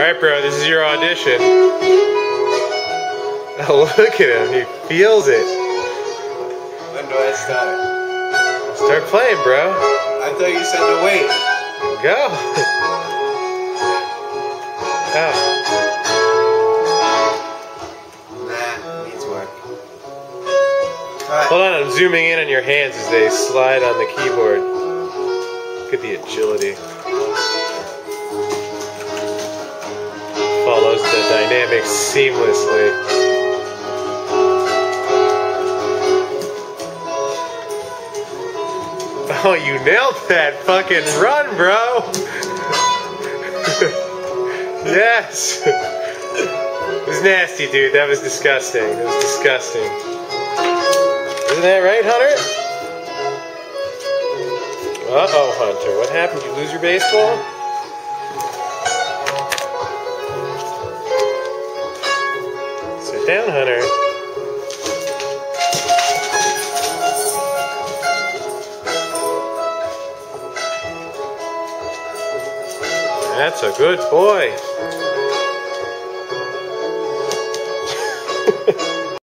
Alright, bro, this is your audition. Oh, look at him. He feels it. When do I start? Start playing, bro. I thought you said to wait. Go. Oh. Nah, needs work. Hold on, I'm zooming in on your hands as they slide on the keyboard. Look at the agility. The dynamics seamlessly. Oh, you nailed that fucking run, bro! yes! It was nasty, dude. That was disgusting. It was disgusting. Isn't that right, Hunter? Uh oh, Hunter. What happened? Did you lose your baseball? Sit down, Hunter. That's a good boy.